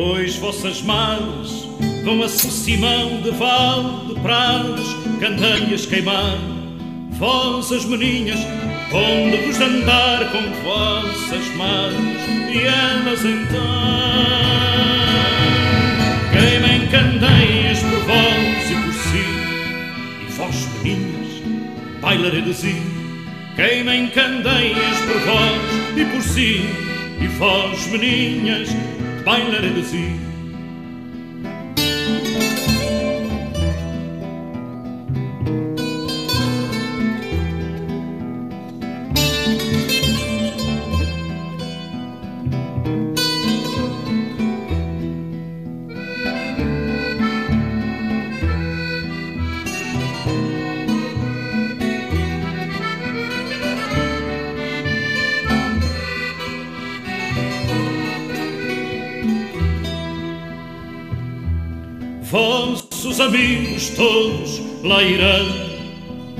Pois vossas madres vão a Simão de Val de Prados, candeias queimar. Vós, meninas, onde vos andar com vossas madres e elas então queimem candeias por vós e por si, e vós, meninas, bailaredes e queimem candeias por vós e por si, e vós, meninas, bailaredes e Vossos amigos todos lá irão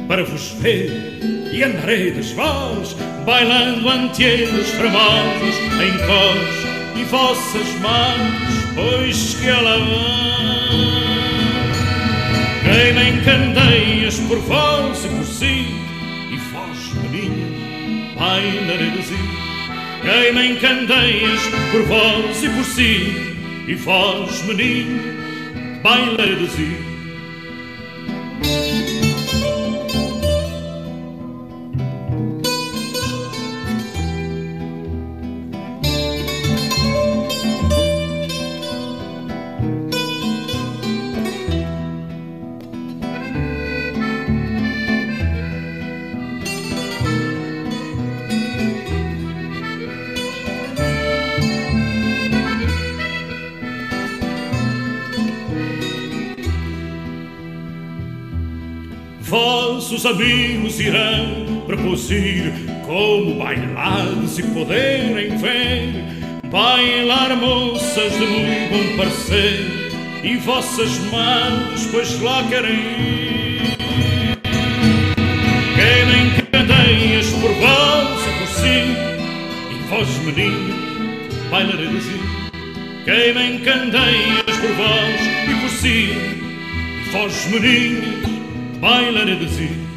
para vos ver e andaredes vós bailando ante eles famosos em cós e vossas mãos, pois que ela vão. Queimem candeias por vós e por si, e vós, meninas, bailaredes e queimem candeias por vós e por si, e vós, meninas, bailados e Vossos amigos irão propusir como bailar se poderem ver. Bailar moças de muito bom parecer E vossas mãos pois lá querem ir. Cadeias por vós e por si E vós meninos bailareis Queimem candeias por vós e por si E vós meninos bailar de si